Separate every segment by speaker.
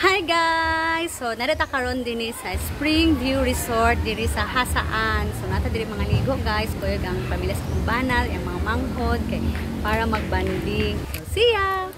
Speaker 1: Hi guys! So, narita karon din sa Spring View Resort diri sa Hasaan. So, nata diri mga ligo guys. Kuyog ang pamilya sa kumbanal, yung mga manghod kay para magbanding. So, see ya!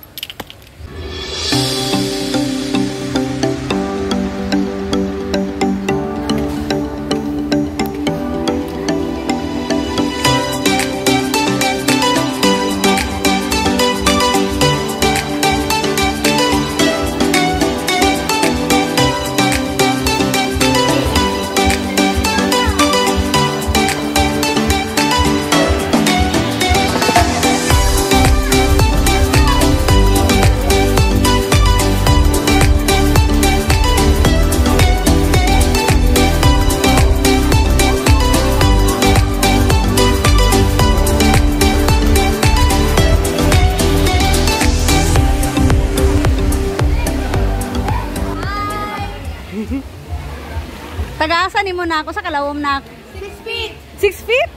Speaker 1: Tagaasa ni mo na ako sa kalawom na
Speaker 2: 6 feet.
Speaker 1: 6 feet?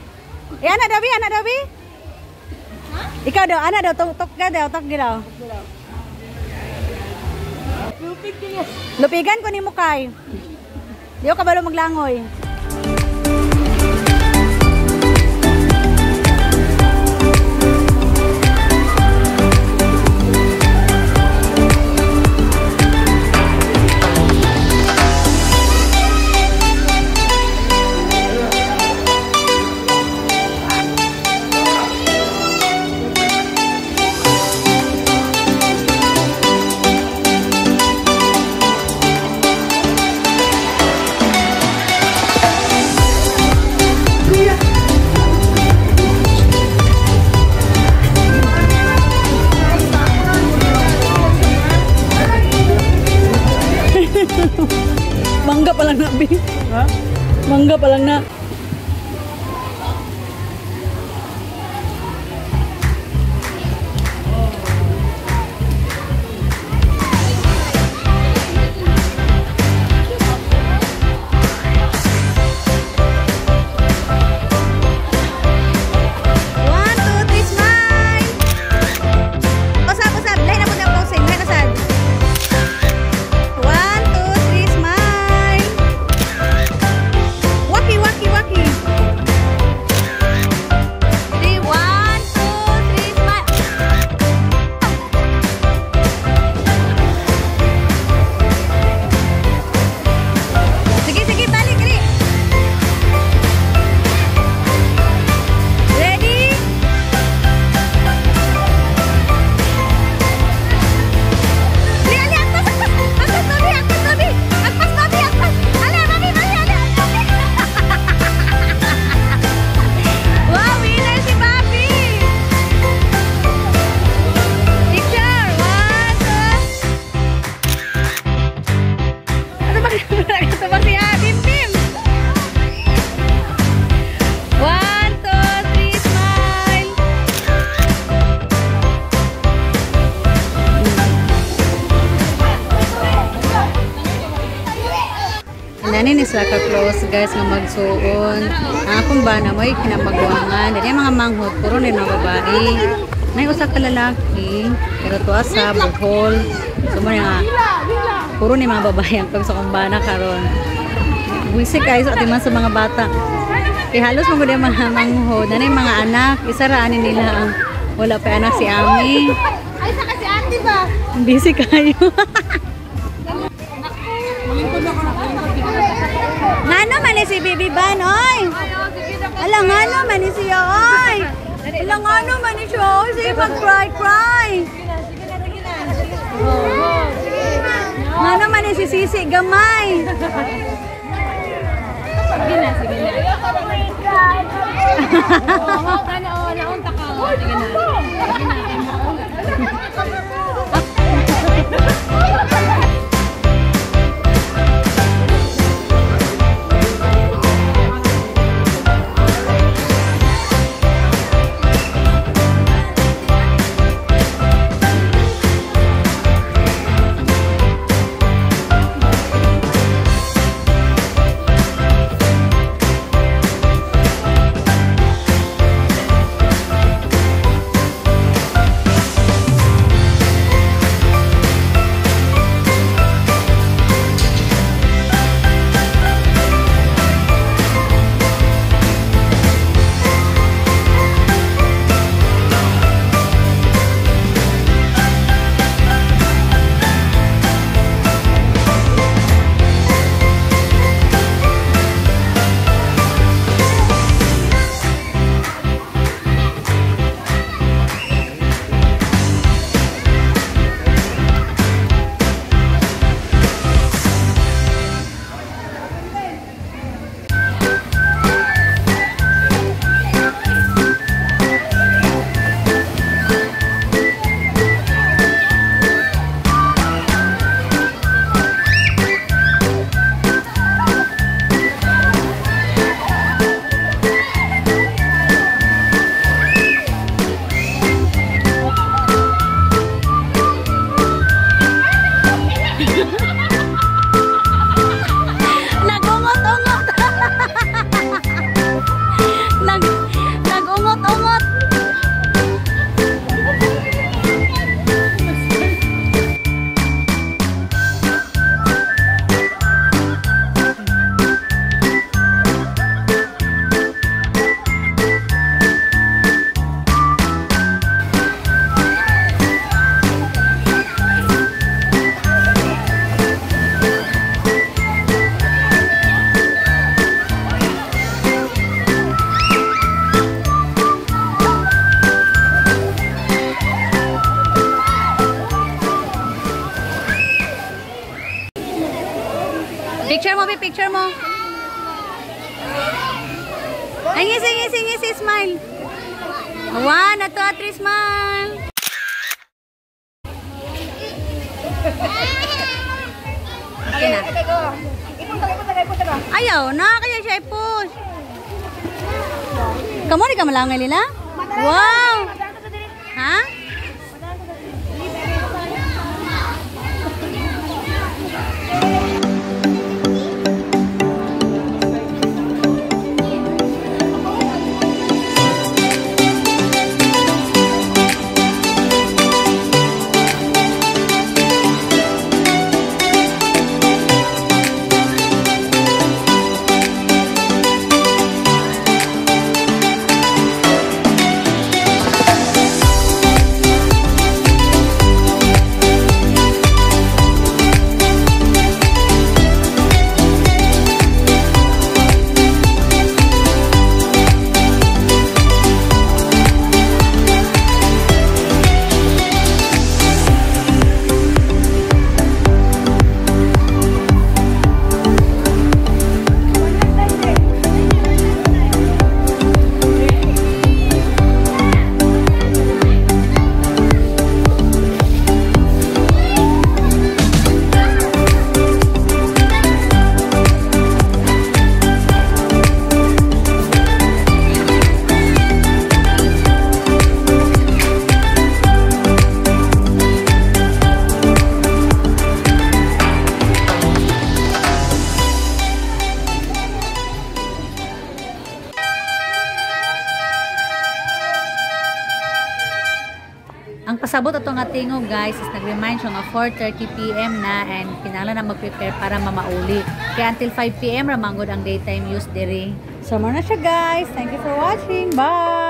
Speaker 1: Eh, ana daw, bi? ana daw, bi? Ikaw daw, ana daw, tok tok ka daw, tok daw. Lupigan ko ni mo kay. Di ko kabalo maglangoy. Mangga pa lang na, bi.
Speaker 2: Ha?
Speaker 1: Mangga pa lang na. Nani ni sila ka close guys nga magsuon. Ang akong bana mo kinamagwangan. Dili mga manghot puro ni mga babae. May usa ka lalaki pero tuwa sa buhol. So mo nga puro ni mga babae ang pag sa akong bana karon. Buisi guys at man sa mga bata. Kaya halos mga yung mga manghod. Nanay mga anak. Isa ra ani nila ang wala pa anak si Ami.
Speaker 2: Ay, saka si Andy ba?
Speaker 1: Busy kayo. ni si Bibi Ban, oy? Ala ngano man ni siya, oy? Ala ngano man ni siya, oy? Sige mag-cry, cry. Ngano man ni si Sisi, gamay.
Speaker 2: Sige na, sige na. Oo, kana o, naunta ka. Sige na. Sige na.
Speaker 1: Picture mo, be, picture mo. Ay, ngisi, ngisi, ngisi, smile. One, two, three, smile. Okay na. Ayaw na, kaya siya i-push. Kamu ni ka malangay nila? Wow! Ha? Ang pasabot ato nga tingog guys is nag-remind siya nga 4.30pm na and kinala na mag-prepare para mamauli. Kaya until 5pm ramangod ang daytime use diri. Mo na siya guys. Thank you for watching. Bye!